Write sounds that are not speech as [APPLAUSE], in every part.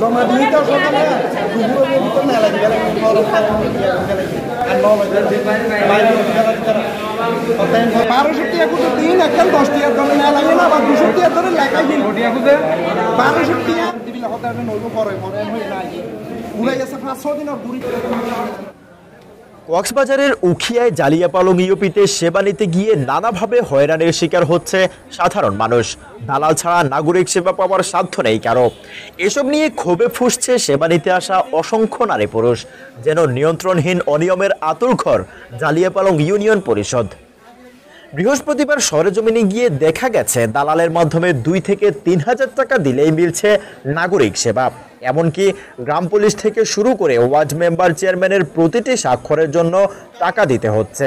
জমা দিয়ে তো সকালে দুপুরের তো মেলা দিন এখন দশ টিয়ার ধরে না ধরে দিন। দিবি হতে নইব পরে পরে হয়ে নাই। উড়ে গেছে পাঁচ ছ দিন ঘুরি কক্সবাজারের উখিয়ায় জালিয়াপালং ইউপিতে সেবা নিতে গিয়ে নানাভাবে হয়রানির শিকার হচ্ছে সাধারণ মানুষ। দালাল ছাড়া নাগরিক সেবা পাওয়ার সাধ্য নেই কারও। এসব নিয়ে ক্ষোভে ফুসছে সেবা নিতে আসা অসংখ্য নারী পুরুষ। যেন নিয়ন্ত্রণহীন অনিয়মের আতুরঘর জালিয়াপালং ইউনিয়ন পরিষদ। বৃহস্পতিবার সরেজমিনে গিয়ে দেখা গেছে, দালালের মাধ্যমে দুই থেকে তিন হাজার টাকা দিলেই মিলছে নাগরিক সেবা। এমনকি গ্রাম পুলিশ থেকে শুরু করে ওয়ার্ড মেম্বার চেয়ারম্যানের প্রতিটি স্বাক্ষরের জন্য টাকা দিতে হচ্ছে।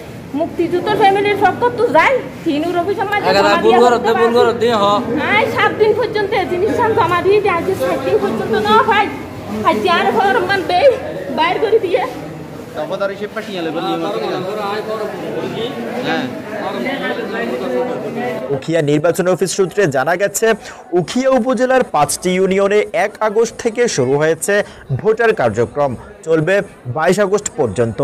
মুক্তিযুদ্ধ ফ্যামিলির পক্ষ তো যাই। আই সাত দিন পর্যন্ত এই জিনিসটা জমা দিয়ে দিয়ে আজ সাত দিন পর্যন্ত না ভাই আর ফর মান বে বাইর করে দিয়ে। উখিয়া নির্বাচন অফিস সূত্রে জানা গেছে উখিয়া উপজেলার পাঁচটি ইউনিয়নে এক আগস্ট থেকে শুরু হয়েছে ভোটার কার্যক্রম। চলবে বাইশ আগস্ট পর্যন্ত।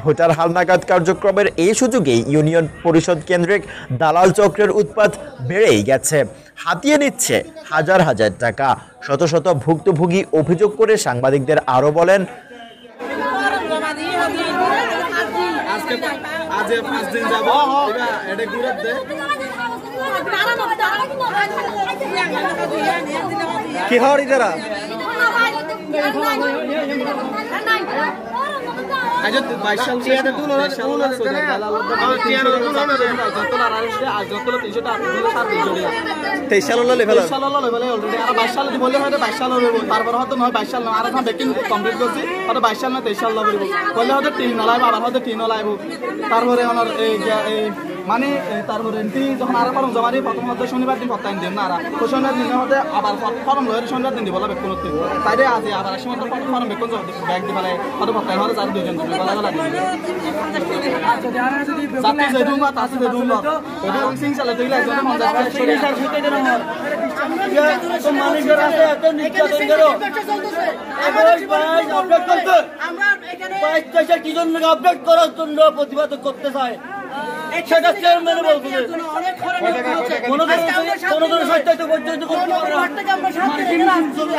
ভোটার হালনাগাদ কার্যক্রমের এই সুযোগেই ইউনিয়ন পরিষদ কেন্দ্রিক দালাল চক্রের উৎপাত বেড়েই গেছে। হাতিয়ে নিচ্ছে হাজার হাজার টাকা। শত শত ভুক্তভোগী অভিযোগ করে সাংবাদিকদের আরও বলেন আজ পাঁচ [LAUGHS] দিন যাব এটা ঘুরে দে কি হওয়ার ইদারা আজ বাইশ সাল টিয়ারে তুলো তুলো টিয়ারে তুলো যতলা রাইছে আজ যতলা 300 টাকা তুলো সার দিন জড়িয়া 23 সাল লেভেল 23 সাল লেভেল অলরেডি আর 22 সাল যদি বলে হয়তো 22 সাল হয়তো নয় 22 সাল আর এখন বেকিং কমপ্লিট করছি হয়তো 22 সাল না 23 সাল লাগবে বলে হয়তো টিন নলাইব আবার হয়তো টিন নলাইব। এই এই মানে তারপরে এমপি যখন আর ফর্ম জমা দিই প্রথম হতে শনিবার দিন প্রত্যায়ন দিন না আর তো শনিবার দিনের মধ্যে আবার ফর্ম লয়ের শনিবার দিন দিব বেক কোনো তাই আজ আবার এক সময় ফর্ম বেক কোন ব্যাগ দিব হয়তো প্রত্যায়ন হতে চার দুজন দিবে বলা বলা দিবে জাতি যে বা তাসি যে সিং শরীর হইতে দেন তো মানুষের আছে এত নির্যাতন করো আপডেট করতে। আমরা এখানে বাইশ কি জন্য আপডেট করার জন্য প্রতিবাদ করতে চাই সেটা চেয়ারম্যান বলছে কোনো কোনো কোনো সত্যায়িত পর্যন্ত করতে পারব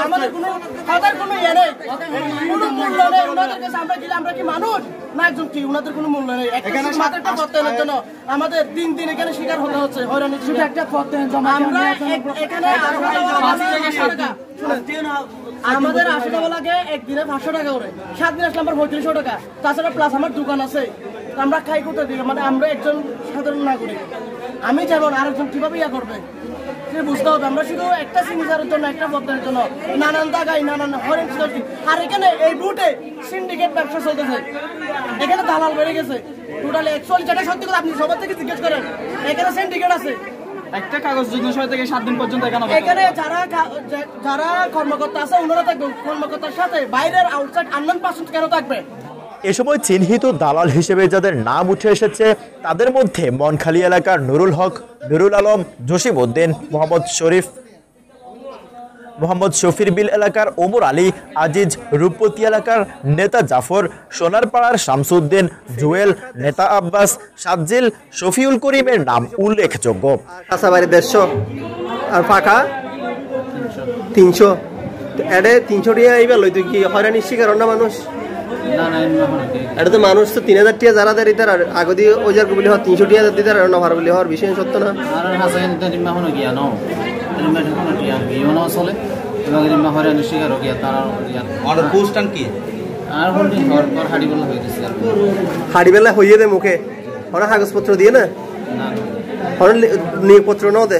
আমাদের কোনো তাদের কোনো ইয়ে নেই। কোনো মূল্য নেই। ওনাদের কাছে আমরা গেলে আমরা কি মানুষ? না একজন কি? ওনাদের কোনো মূল্য নেই। এখানে মাত্রটা প্রত্যয়নের জন্য আমাদের দিন দিন এখানে শিকার হতে হচ্ছে হয়রানি শুধু একটা প্রত্যয়ন জমা আমরা এখানে আমাদের আশি টাকা লাগে একদিনে পাঁচশো টাকা করে। সাত দিন আসলে আমার পঁয়ত্রিশশো টাকা। তাছাড়া প্লাস আমার দোকান আছে। আমরা খাই করতে দিই মানে আমরা একজন সাধারণ নাগরিক। আমি যেমন আরেকজন কীভাবে ইয়া করবে? সে বুঝতে হবে আমরা শুধু একটা সিগনেচারের জন্য একটা পদ্মের জন্য নানান জায়গায় নানান হরেন আর এখানে এই বুটে সিন্ডিকেট ব্যবসা চলতেছে। এখানে দালাল বেড়ে গেছে। টোটালি একচুয়ালি যেটা সত্যি কথা আপনি সবার থেকে জিজ্ঞেস করেন এখানে সিন্ডিকেট আছে। একটা কাগজ যুগ্ম সভায় থেকে সাত দিন পর্যন্ত এখানে এখানে যারা যারা কর্মকর্তা আছে ওনারা থাকবে। কর্মকর্তার সাথে বাইরের আউটসাইড আননোন পার্সেন্ট কেন থাকবে? এ সময় চিহ্নিত দালাল হিসেবে যাদের নাম উঠে এসেছে, তাদের মধ্যে মনখালী এলাকার নুরুল হক, নুরুল আলম জসিম উদ্দিন মোহাম্মদ শরীফ, মোহাম্মদ শফির বিল এলাকার ওমর আলী, আজিজ রূপপতি এলাকার নেতা জাফর, সোনারপাড়ার শামসুদ্দিন, জুয়েল, নেতা আব্বাস, সাজ্জিল, শফিউল করিমের নাম উল্লেখযোগ্য। আর পাকা তিনশো। এডে তিনশো টিয়া এইবার লইতো কি হয়রানির শিকার অন্য মানুষ? এটা তো মানুষ তো তিন হাজার টিয়া যারা দেয় তার আগে দিয়ে ওই যার বলি হওয়ার তিনশো টিয়া দিতে আর না ভার বলি হওয়ার বিষয় সত্য না। আর হাসান রিম্মা হনো গিয়া ন রিম্মা হনো গিয়া গিয়ে ন চলে। এবং রিম্মা হয়রানি শিকার গিয়া তারা আর পোস্টান কি? আর হল ঘর ঘর হাড়ি বলা হয়ে গেছে হাড়ি বেলা হইয়ে দে মুখে। ওরা কাগজপত্র দিয়ে না? ওরা নিয়োগপত্র নাও দে।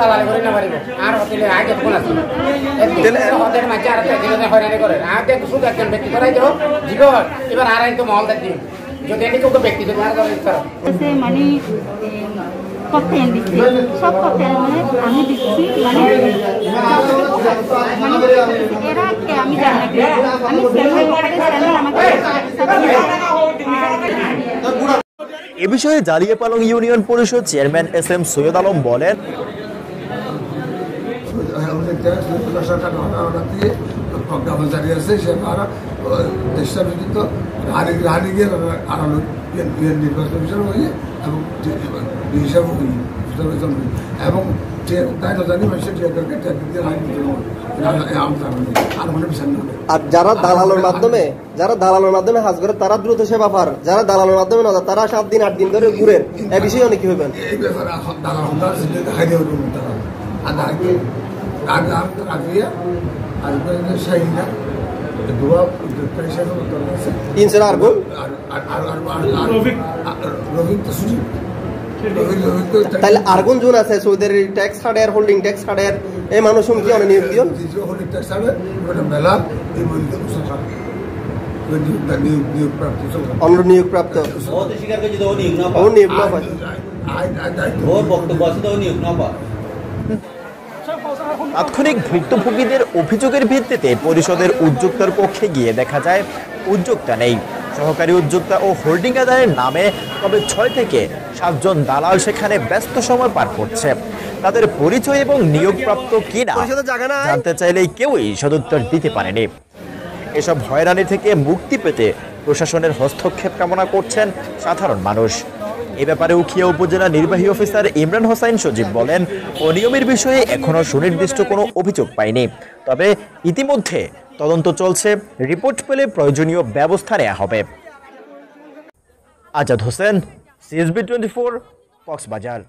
দালাল আছে। না এটা এটা দা- এবার আর তো মহল দিন যদি এটি কেউ ব্যক্তি যদি আর করে এসে মানে ককটেল দিচ্ছি। সব ককটেল মানে আমি দিচ্ছি মানে মানে এরা কে আমি জানি না কে। আমি সেলফের পকেটে সেলফ আমাকে এ বিষয়ে Jaliapalang union Parishad chairman S M Syed Alam বলেন সরকার জারি আছে সে আর দেশটা ব্যতীত গিয়ে নির্বাচন হয়ে এবং হিসাব এবং যারা দালালের মাধ্যমে যারা দালালের মাধ্যমে হাজ করে তারা দ্রুত সেবা পার। যারা দালালের মাধ্যমে না তারা সাত দিন আট দিন ধরে ঘুরে এ বিষয়ে অনেক কি হইবেন। এই ব্যাপারে দাদা রফিক। রফিক তো তাহলে আর্গুন জোন আছে সৌদের ট্যাক্স হাডের হোল্ডিং ট্যাক্স হাডের এই মানুষ কি অনেক নিয়োগ দিও দ্বিতীয় হলে ট্যাক্স হবে মেলা এই নিয়োগ নিয়োগ নিয়োগ না পায়। তাৎক্ষণিক ভুক্তভোগীদের অভিযোগের ভিত্তিতে পরিষদের উদ্যোক্তার পক্ষে গিয়ে দেখা যায় উদ্যোক্তা নেই। সহকারী উদ্যোক্তা ও হোল্ডিং আদায়ের নামে তবে ছয় থেকে সাতজন দালাল সেখানে ব্যস্ত সময় পার করছে। তাদের পরিচয় এবং নিয়োগপ্রাপ্ত কিনা? জানতে চাইলেই কেউই সদুত্তর দিতে পারেনি। এসব হয়রানি থেকে মুক্তি পেতে প্রশাসনের হস্তক্ষেপ কামনা করছেন সাধারণ মানুষ। এ ব্যাপারে উখিয়া উপজেলা নির্বাহী অফিসার ইমরান হোসাইন সজীব বলেন, অনিয়মের বিষয়ে এখনও সুনির্দিষ্ট কোনো অভিযোগ পায়নি তবে ইতিমধ্যে তদন্ত চলছে, রিপোর্ট পেলে প্রয়োজনীয় ব্যবস্থা নেওয়া হবে। Azad Hossain, CSB twenty four, Cox's Bazar.